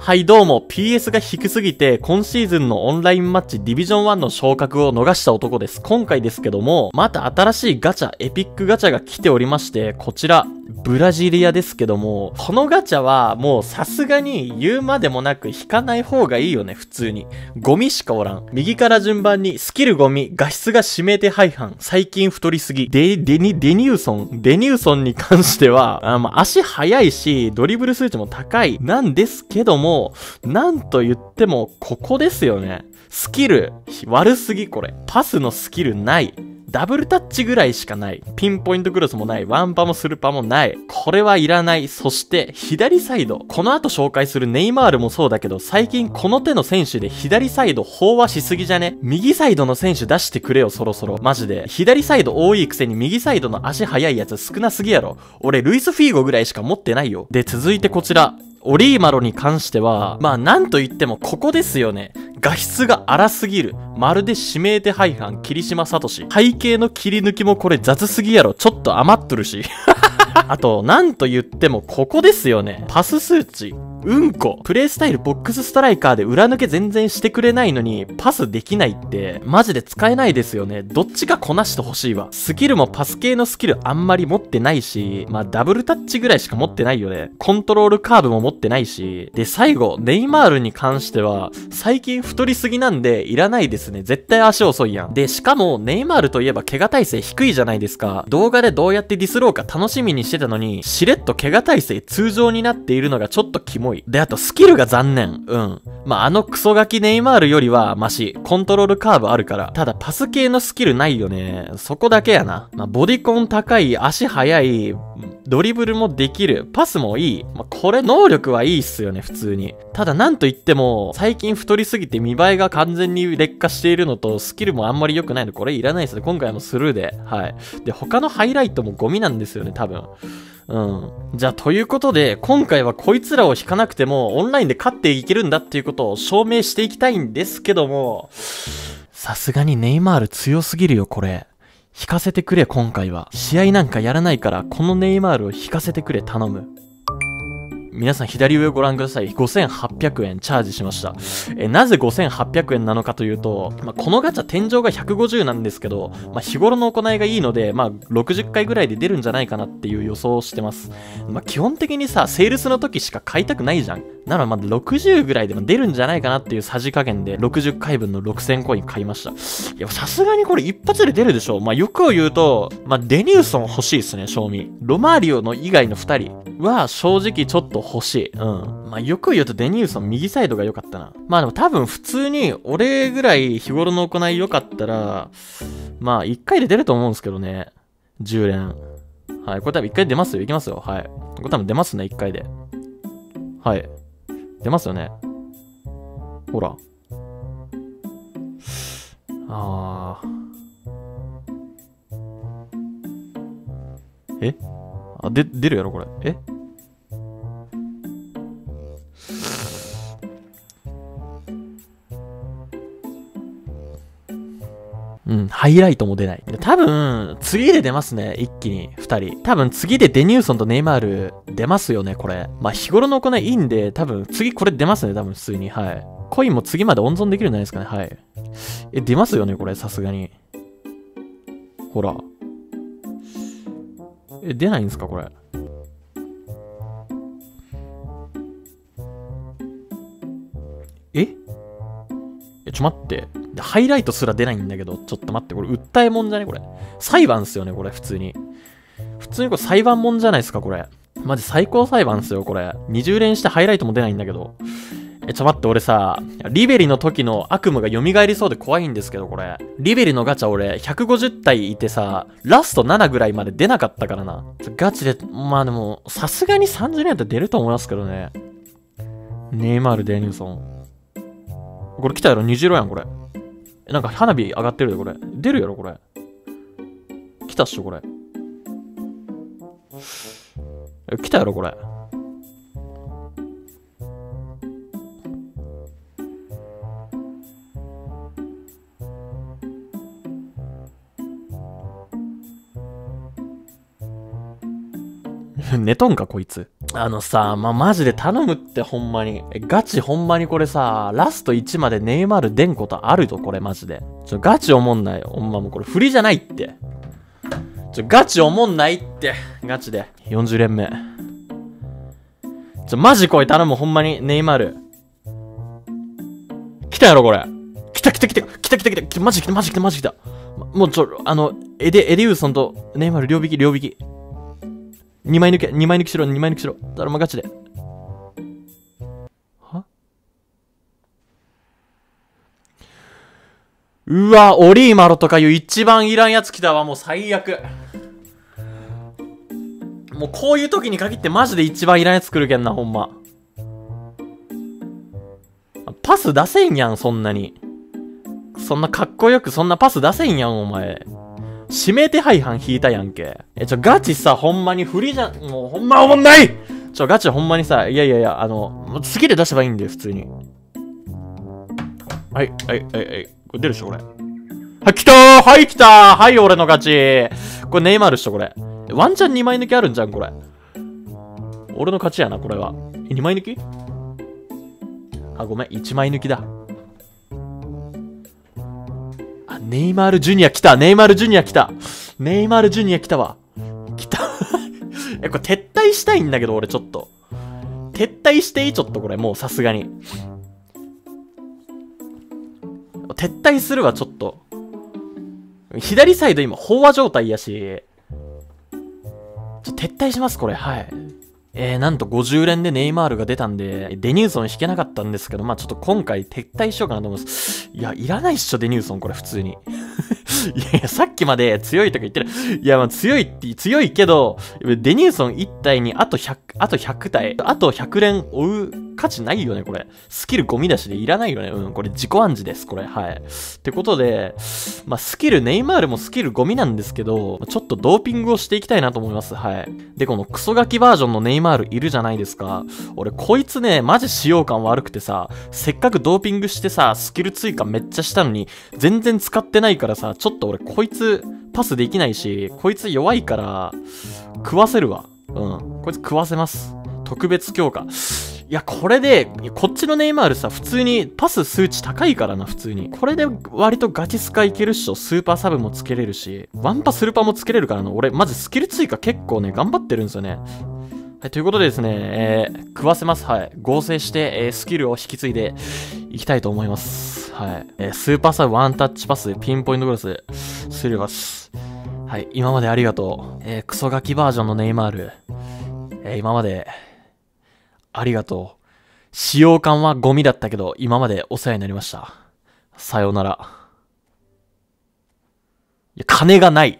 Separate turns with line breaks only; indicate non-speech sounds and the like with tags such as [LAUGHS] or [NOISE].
はいどうも、PS が低すぎて、今シーズンのオンラインマッチディビジョン1の昇格を逃した男です。今回ですけども、また新しいガチャ、エピックガチャが来ておりまして、こちら、ブラジリアですけども、このガチャはもうさすがに言うまでもなく引かない方がいいよね、普通に。ゴミしかおらん。右から順番に、スキルゴミ、画質が指名手配犯、最近太りすぎ、デ、デニ、デニューソン、デニューソンに関しては、あまあ、足速いし、ドリブル数値も高い、なんですけども、なんと言っても、ここですよね。スキル、悪すぎこれ。パスのスキルない。ダブルタッチぐらいしかない。ピンポイントクロスもない。ワンパもスルパもない。これはいらない。そして、左サイド。この後紹介するネイマールもそうだけど、最近この手の選手で左サイド飽和しすぎじゃね？右サイドの選手出してくれよ、そろそろ。マジで。左サイド多いくせに右サイドの足速いやつ少なすぎやろ。俺、ルイス・フィーゴぐらいしか持ってないよ。で、続いてこちら。オリーマロに関しては、まあなんと言ってもここですよね。画質が荒すぎる。まるで指名手配犯、霧島聡。背景の切り抜きもこれ雑すぎやろ。ちょっと余っとるし。[LAUGHS] あと、なんと言ってもここですよね。パス数値。うんこ。プレイスタイルボックスストライカーで裏抜け全然してくれないのに、パスできないって、マジで使えないですよね。どっちかこなしてほしいわ。スキルもパス系のスキルあんまり持ってないし、まあダブルタッチぐらいしか持ってないよね。コントロールカーブも持ってないし。で、最後、ネイマールに関しては、最近太りすぎなんで、いらないですね。絶対足遅いやん。で、しかも、ネイマールといえば怪我耐性低いじゃないですか。動画でどうやってディスろうか楽しみにしてたのに、しれっと怪我耐性通常になっているのがちょっとキモい。い。で、あとスキルが残念。うん。まあ、あのクソガキネイマールよりはマシ。コントロールカーブあるから。ただ、パス系のスキルないよね。そこだけやな。まあ、ボディコン高い、足速い、ドリブルもできる、パスもいい。まあ、これ能力はいいっすよね、普通に。ただ、なんと言っても、最近太りすぎて見栄えが完全に劣化しているのと、スキルもあんまり良くないの。これいらないですね。今回もスルーで。はい。で、他のハイライトもゴミなんですよね、多分。うん。じゃあ、ということで、今回はこいつらを引かなくても、オンラインで勝っていけるんだっていうことを証明していきたいんですけども、さすがにネイマール強すぎるよ、これ。引かせてくれ、今回は。試合なんかやらないから、このネイマールを引かせてくれ、頼む。皆さん左上をご覧ください。5800円チャージしました。え、なぜ5800円なのかというと、まあ、このガチャ天井が150なんですけど、まあ、日頃の行いがいいので、まあ、60回ぐらいで出るんじゃないかなっていう予想をしてます。まあ、基本的にさ、セールスの時しか買いたくないじゃん。ならまだ60ぐらいでも出るんじゃないかなっていうさじ加減で60回分の6000コイン買いました。いや、さすがにこれ一発で出るでしょ。まあ、よくを言うと、まあ、デニューソン欲しいですね、賞味。ロマーリオの以外の2人は正直ちょっと欲しい。うん。まあ、よく言うとデニューソン右サイドが良かったな。まあでも多分普通に俺ぐらい日頃の行い良かったら、まあ1回で出ると思うんですけどね。10連。はい。これ多分1回出ますよ。いきますよ。はい。これ多分出ますね、1回で。はい。出ますよね。ほら。あー。え？あ、で、出るやろこれ。え？うん、ハイライトも出ない。多分、次で出ますね、一気に、二人。多分、次でデニューソンとネイマール出ますよね、これ。まあ、日頃の行いいいんで、多分、次これ出ますね、多分、普通に。はい。コインも次まで温存できるんじゃないですかね、はい。え、出ますよね、これ、さすがに。ほら。え、出ないんですか、これ。え？え、ちょ待って。ハイライトすら出ないんだけど、ちょっと待って、これ訴えもんじゃね？これ。裁判っすよね、これ、普通に。普通にこれ裁判もんじゃないですか、これ。マジ最高裁判っすよ、これ。20連してハイライトも出ないんだけど。え、ちょ待って、俺さ、リベリの時の悪夢が蘇りそうで怖いんですけど、これ。リベリのガチャ俺、150体いてさ、ラスト7ぐらいまで出なかったからな。ガチで、まあでも、さすがに30年だったら出ると思いますけどね。ネイマール・デニューソン。これ来たやろ ?20 色やん、これ。なんか花火上がってるで、これ。出るやろ、これ。来たっしょ、これ。来たやろ、これ。[LAUGHS] 寝とんか、こいつ。あのさ、まマジで頼むってほんまに。え、ガチほんまにこれさ、ラスト1までネイマール出んことあるとこれマジで。ちょ、ガチおもんないよ。ほんまもうこれ振りじゃないって。ちょ、ガチおもんないって。ガチで。40連目。ちょ、マジこれ頼む、ほんまに、ネイマール。来たやろ、これ。来た来た来た来た来た来たマジ来たマジ来たマジ来た。もうちょ、あの、エデ、エディウソンとネイマール両引き両引き。2枚抜け、2枚抜きしろ、2枚抜きしろ。頼む、ガチで。は？うわ、オリーマロとかいう一番いらんやつ来たわ、もう最悪。もうこういう時に限ってマジで一番いらんやつ来るけんな、ほんま。パス出せんやん、そんなに。そんなかっこよくそんなパス出せんやん、お前。指名手配犯引いたやんけ。え、ちょ、ガチさ、ほんまに振りじゃん、もうほんまおもんないちょ、ガチほんまにさ、いやいやいや、あの、好きで出せばいいんだよ、普通に。はい、はい、はい、はい。これ出るでしょ、これ。はい、来たーはい、来たーはい、俺の勝ちこれネイマールっしょ、これ。ワンチャン2枚抜きあるんじゃん、これ。俺の勝ちやな、これは。え、2枚抜き？あ、ごめん、1枚抜きだ。ネイマールジュニア来たネイマールジュニア来たネイマールジュニア来たわ。来た [LAUGHS] え、これ撤退したいんだけど、俺ちょっと。撤退していい？ちょっとこれ、もうさすがに。撤退するわ、ちょっと。左サイド今、飽和状態やし。ちょ、撤退します、これ。はい。えー、なんと50連でネイマールが出たんで、デニューソン引けなかったんですけど、まあちょっと今回撤退しようかなと思います。いや、いらないっしょ、デニューソン、これ普通に。いやいや、さっきまで強いとか言ってる。いや、まあ強いって、強いけど、デニューソン1体にあと100、あと100体、あと100連追う価値ないよね、これ。スキルゴミ出しでいらないよね。うん、これ自己暗示です、これ。はい。ってことで、まあ、スキル、ネイマールもスキルゴミなんですけど、ちょっとドーピングをしていきたいなと思います。はい。で、このクソガキバージョンのネイマールいるじゃないですか。俺、こいつね、マジ使用感悪くてさ、せっかくドーピングしてさ、スキル追加めっちゃしたのに、全然使ってないからさ、ちょっっと俺、こいつ、パスできないし、こいつ弱いから、食わせるわ。うん。こいつ食わせます。特別強化。いや、これで、こっちのネイマールさ、普通にパス数値高いからな、普通に。これで割とガチスカいけるっしょ。スーパーサブもつけれるし、ワンパスルパもつけれるからな。俺、マジスキル追加結構ね、頑張ってるんですよね。はい、ということでですね、えー、食わせます。はい。合成して、えー、スキルを引き継いでいきたいと思います。はい。えー、スーパーサブワンタッチパス、ピンポイントクロス、スルーバス。はい。今までありがとう。えー、クソガキバージョンのネイマール。えー、今まで、ありがとう。使用感はゴミだったけど、今までお世話になりました。さようなら。いや、金がない。